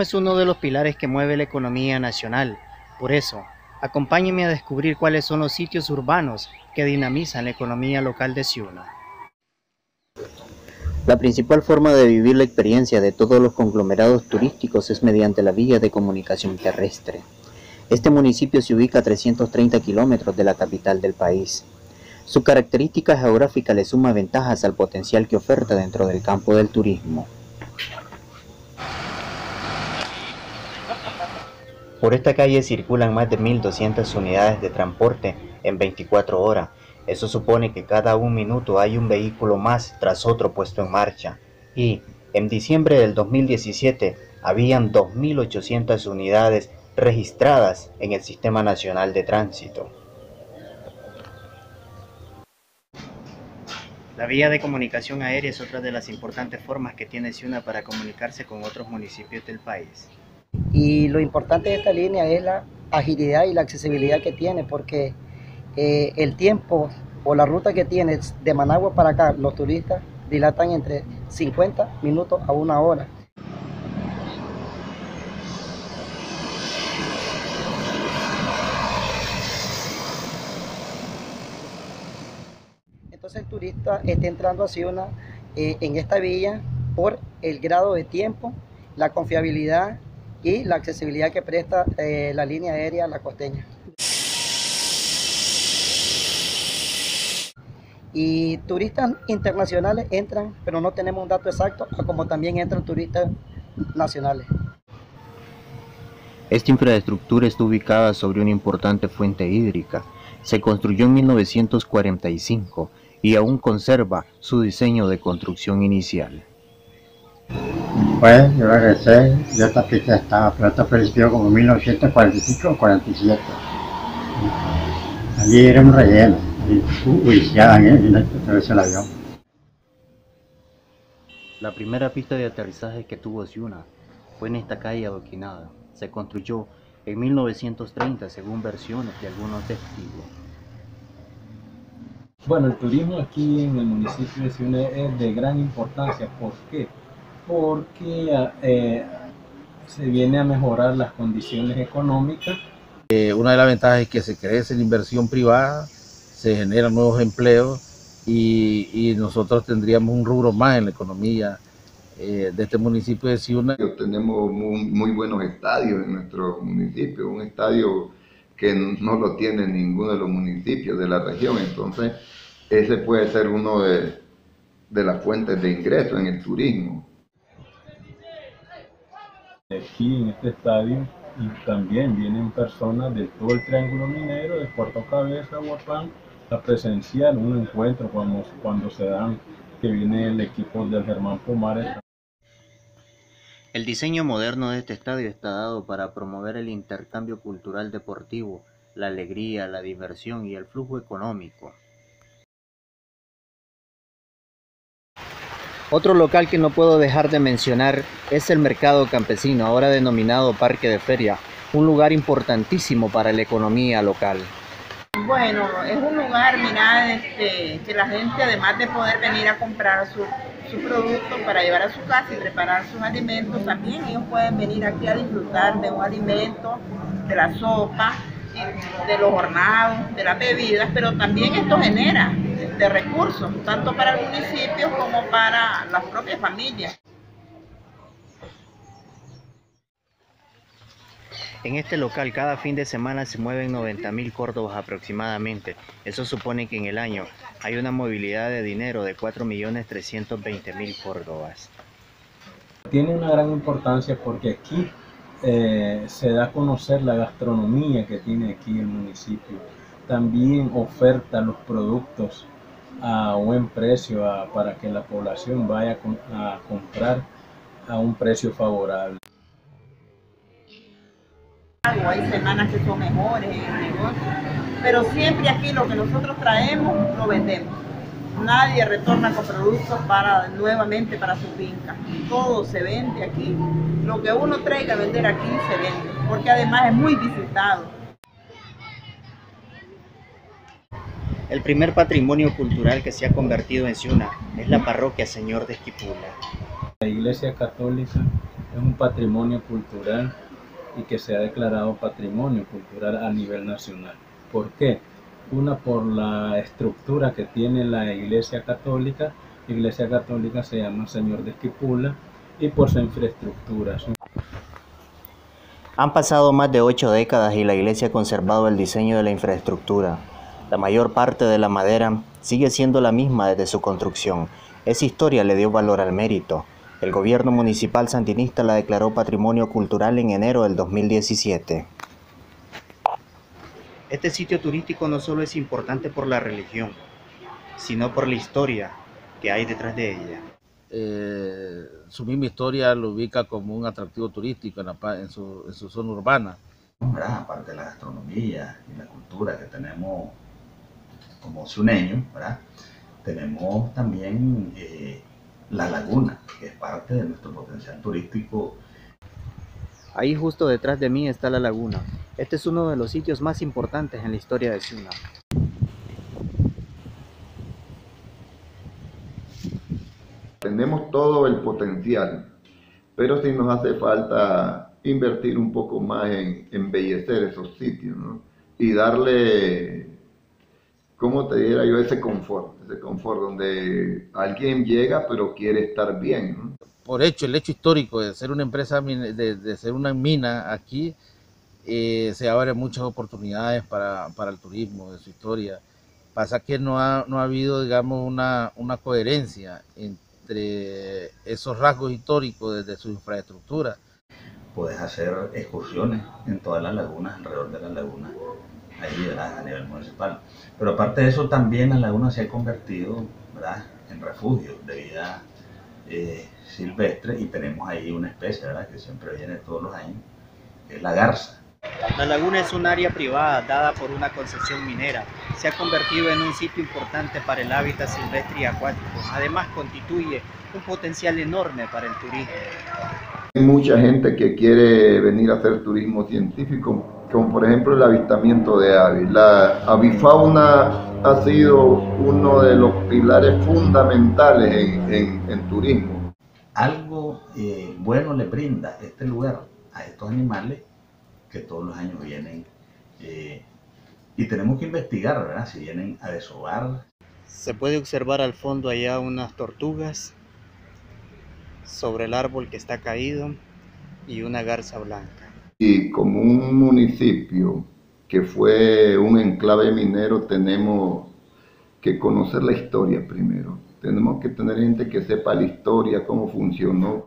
es uno de los pilares que mueve la economía nacional. Por eso, acompáñenme a descubrir cuáles son los sitios urbanos que dinamizan la economía local de Ciuna. La principal forma de vivir la experiencia de todos los conglomerados turísticos es mediante la vía de comunicación terrestre. Este municipio se ubica a 330 kilómetros de la capital del país. Su característica geográfica le suma ventajas al potencial que oferta dentro del campo del turismo. Por esta calle circulan más de 1.200 unidades de transporte en 24 horas. Eso supone que cada un minuto hay un vehículo más tras otro puesto en marcha. Y en diciembre del 2017 habían 2.800 unidades registradas en el Sistema Nacional de Tránsito. La vía de comunicación aérea es otra de las importantes formas que tiene Ciuna para comunicarse con otros municipios del país. Y lo importante de esta línea es la agilidad y la accesibilidad que tiene, porque eh, el tiempo o la ruta que tiene de Managua para acá, los turistas dilatan entre 50 minutos a una hora. Entonces el turista está entrando hacia una, eh, en esta villa por el grado de tiempo, la confiabilidad y la accesibilidad que presta eh, la línea aérea La Costeña. Y turistas internacionales entran, pero no tenemos un dato exacto, como también entran turistas nacionales. Esta infraestructura está ubicada sobre una importante fuente hídrica. Se construyó en 1945 y aún conserva su diseño de construcción inicial. Pues yo regresé, yo esta pista estaba, pero esta fue como 1945 o 47. Allí era un relleno, y ya en el avión. La primera pista de aterrizaje que tuvo Ciuna fue en esta calle adoquinada. Se construyó en 1930 según versiones de algunos testigos. Bueno, el turismo aquí en el municipio de Ciuna es de gran importancia. ¿Por qué? Porque eh, se viene a mejorar las condiciones económicas. Eh, una de las ventajas es que se crece la inversión privada, se generan nuevos empleos y, nosotros tendríamos un rubro más en la economía eh, de este municipio de Ciuna. Tenemos muy, muy, buenos estadios en nuestro municipio, un estadio que no lo tiene ninguno de los municipios de la región, entonces ese puede ser uno de, de las fuentes de ingreso en el turismo aquí en este estadio y también vienen personas de todo el Triángulo Minero, de Puerto Cabeza, Guapán, a presenciar un encuentro cuando, cuando se dan que viene el equipo del Germán Pomares. El diseño moderno de este estadio está dado para promover el intercambio cultural deportivo, la alegría, la diversión y el flujo económico. Otro local que no puedo dejar de mencionar es el Mercado Campesino, ahora denominado Parque de Feria, un lugar importantísimo para la economía local. Bueno, es un lugar, mira, este, que la gente además de poder venir a comprar su, su producto para llevar a su casa y preparar sus alimentos, también ellos pueden venir aquí a disfrutar de un alimento, de la sopa, de los hornados, de las bebidas, pero también esto genera de recursos, tanto para el municipio como para las propias familias. En este local cada fin de semana se mueven 90 mil córdobas aproximadamente. Eso supone que en el año hay una movilidad de dinero de 4.320.000 córdobas. Tiene una gran importancia porque aquí eh, se da a conocer la gastronomía que tiene aquí el municipio. También oferta los productos a buen precio para que la población vaya a comprar a un precio favorable. Hay semanas que son mejores en el negocio, pero siempre aquí lo que nosotros traemos lo vendemos. Nadie retorna con productos para nuevamente para su finca. Todo se vende aquí. Lo que uno traiga a vender aquí se vende, porque además es muy visitado. El primer patrimonio cultural que se ha convertido en Ciuna es la parroquia Señor de Esquipula. La Iglesia Católica es un patrimonio cultural y que se ha declarado patrimonio cultural a nivel nacional. ¿Por qué? Una por la estructura que tiene la Iglesia Católica. La Iglesia Católica se llama Señor de Esquipula y por su infraestructura. Han pasado más de ocho décadas y la iglesia ha conservado el diseño de la infraestructura. La mayor parte de la madera sigue siendo la misma desde su construcción. Esa historia le dio valor al mérito. El gobierno municipal santinista la declaró patrimonio cultural en enero del 2017. Este sitio turístico no solo es importante por la religión, sino por la historia que hay detrás de ella. Eh, su misma historia lo ubica como un atractivo turístico en, su, zona urbana. Aparte de la gastronomía y la cultura que tenemos como suneños, tenemos también eh, la laguna, que es parte de nuestro potencial turístico. Ahí justo detrás de mí está la laguna. Este es uno de los sitios más importantes en la historia de Suna. Tenemos todo el potencial, pero sí nos hace falta invertir un poco más en embellecer esos sitios y darle, ¿cómo te diera yo? Ese confort, ese confort donde alguien llega pero quiere estar bien. Por hecho, el hecho histórico de ser una empresa, de, ser una mina aquí, eh, se abren muchas oportunidades para, el turismo, de su historia. Pasa que no ha, no ha habido, digamos, una, una coherencia en entre esos rasgos históricos desde su infraestructura. Puedes hacer excursiones en todas las lagunas, alrededor de las lagunas, ahí a nivel municipal. Pero aparte de eso, también la laguna se ha convertido ¿verdad? en refugio de vida eh, silvestre y tenemos ahí una especie ¿verdad? que siempre viene todos los años, es la garza la laguna es un área privada dada por una concesión minera. Se ha convertido en un sitio importante para el hábitat silvestre y acuático. Además, constituye un potencial enorme para el turismo. Hay mucha gente que quiere venir a hacer turismo científico, como por ejemplo el avistamiento de aves. La avifauna ha sido uno de los pilares fundamentales en, turismo. Algo eh, bueno le brinda este lugar a estos animales que todos los años vienen eh, y tenemos que investigar, ¿verdad? Si vienen a desovar. Se puede observar al fondo allá unas tortugas sobre el árbol que está caído y una garza blanca. Y como un municipio que fue un enclave minero, tenemos que conocer la historia primero. Tenemos que tener gente que sepa la historia, cómo funcionó.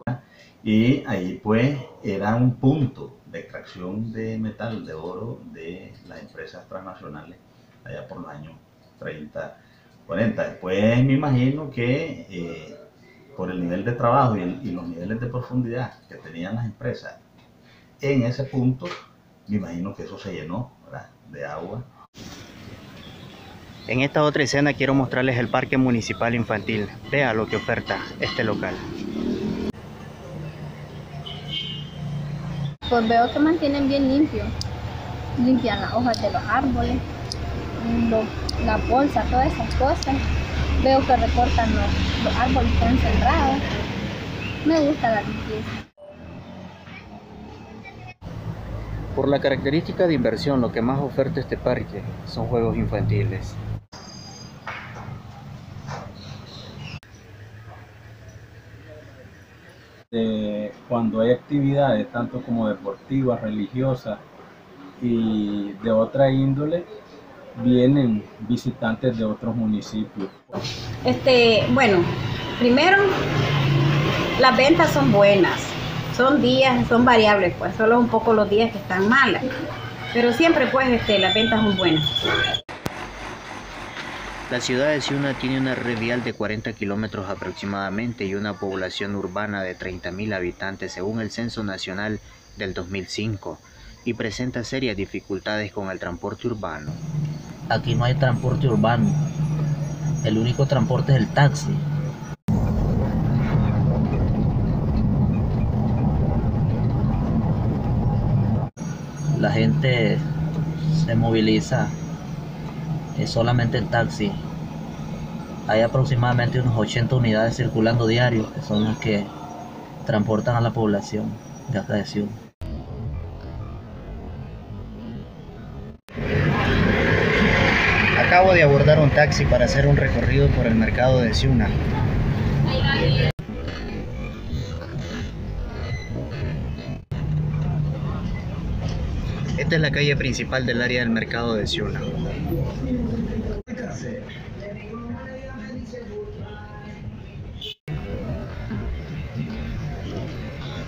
Y ahí pues era un punto de extracción de metal, de oro, de las empresas transnacionales allá por los años 30, 40. Después me imagino que eh, por el nivel de trabajo y, los niveles de profundidad que tenían las empresas en ese punto, me imagino que eso se llenó de agua. En esta otra escena quiero mostrarles el Parque Municipal Infantil. Vea lo que oferta este local. pues veo que mantienen bien limpio. Limpian las hojas de los árboles, la bolsa, todas esas cosas. Veo que recortan los, árboles que están cerrados. Me gusta la limpieza. Por la característica de inversión, lo que más oferta este parque son juegos infantiles. cuando hay actividades tanto como deportivas, religiosas y de otra índole, vienen visitantes de otros municipios. Este, bueno, primero las ventas son buenas, son días, son variables, pues solo un poco los días que están malas, pero siempre pues este, las ventas son buenas. La ciudad de Ciuna tiene una red vial de 40 kilómetros aproximadamente y una población urbana de 30.000 habitantes según el Censo Nacional del 2005 y presenta serias dificultades con el transporte urbano. Aquí no hay transporte urbano, el único transporte es el taxi. La gente se moviliza es solamente el taxi. Hay aproximadamente unos 80 unidades circulando diario, que son las que transportan a la población de acá de Ciudad. Taxi para hacer un recorrido por el mercado de Ciuna. Esta es la calle principal del área del mercado de Ciuna.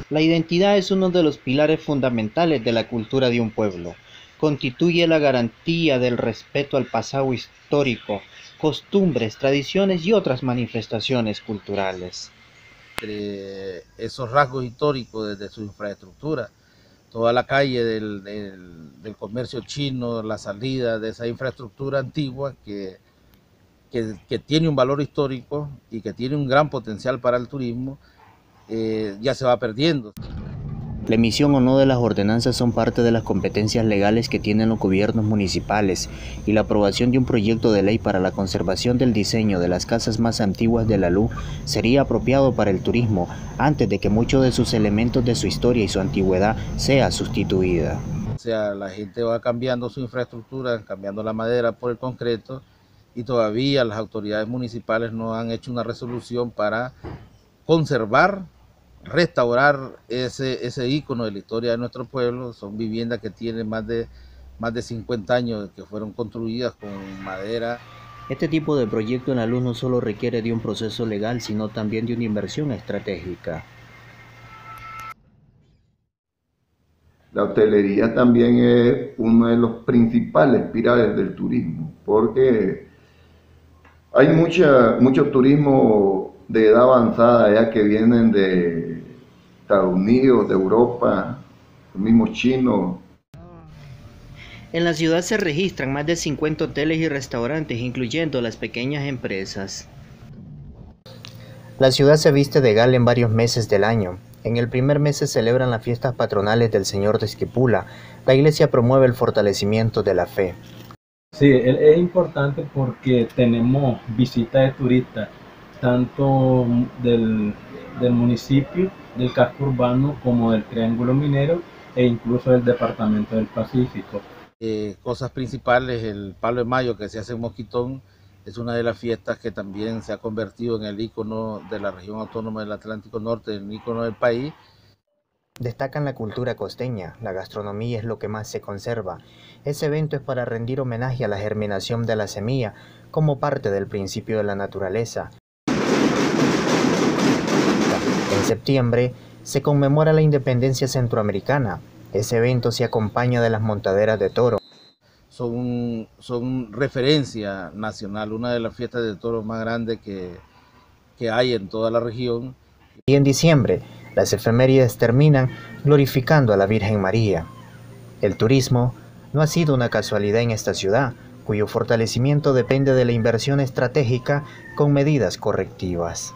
La identidad es uno de los pilares fundamentales de la cultura de un pueblo. Constituye la garantía del respeto al pasado histórico, costumbres, tradiciones y otras manifestaciones culturales. Entre esos rasgos históricos desde su infraestructura, toda la calle del, del, comercio chino, la salida de esa infraestructura antigua que, que, que, tiene un valor histórico y que tiene un gran potencial para el turismo, eh, ya se va perdiendo. La emisión o no de las ordenanzas son parte de las competencias legales que tienen los gobiernos municipales y la aprobación de un proyecto de ley para la conservación del diseño de las casas más antiguas de la luz sería apropiado para el turismo antes de que muchos de sus elementos de su historia y su antigüedad sea sustituida. O sea, la gente va cambiando su infraestructura, cambiando la madera por el concreto y todavía las autoridades municipales no han hecho una resolución para conservar restaurar ese, ese ícono de la historia de nuestro pueblo. Son viviendas que tienen más de, más de 50 años, que fueron construidas con madera. Este tipo de proyecto en la luz no solo requiere de un proceso legal, sino también de una inversión estratégica. La hotelería también es uno de los principales pilares del turismo, porque hay mucha, mucho turismo de edad avanzada ya que vienen de Estados Unidos, de Europa, los mismos chinos. En la ciudad se registran más de 50 hoteles y restaurantes, incluyendo las pequeñas empresas. La ciudad se viste de gala en varios meses del año. En el primer mes se celebran las fiestas patronales del Señor de Esquipula. La iglesia promueve el fortalecimiento de la fe. Sí, es importante porque tenemos visitas de turistas tanto del, municipio, del casco urbano, como del Triángulo Minero e incluso del Departamento del Pacífico. Eh, cosas principales, el Palo de Mayo que se hace en Mosquitón, es una de las fiestas que también se ha convertido en el icono de la región autónoma del Atlántico Norte, el icono del país. Destacan la cultura costeña, la gastronomía es lo que más se conserva. Ese evento es para rendir homenaje a la germinación de la semilla como parte del principio de la naturaleza. En septiembre se conmemora la independencia centroamericana. Ese evento se acompaña de las montaderas de toro. Son, son referencia nacional, una de las fiestas de toro más grandes que, que hay en toda la región. Y en diciembre, las efemérides terminan glorificando a la Virgen María. El turismo no ha sido una casualidad en esta ciudad, cuyo fortalecimiento depende de la inversión estratégica con medidas correctivas.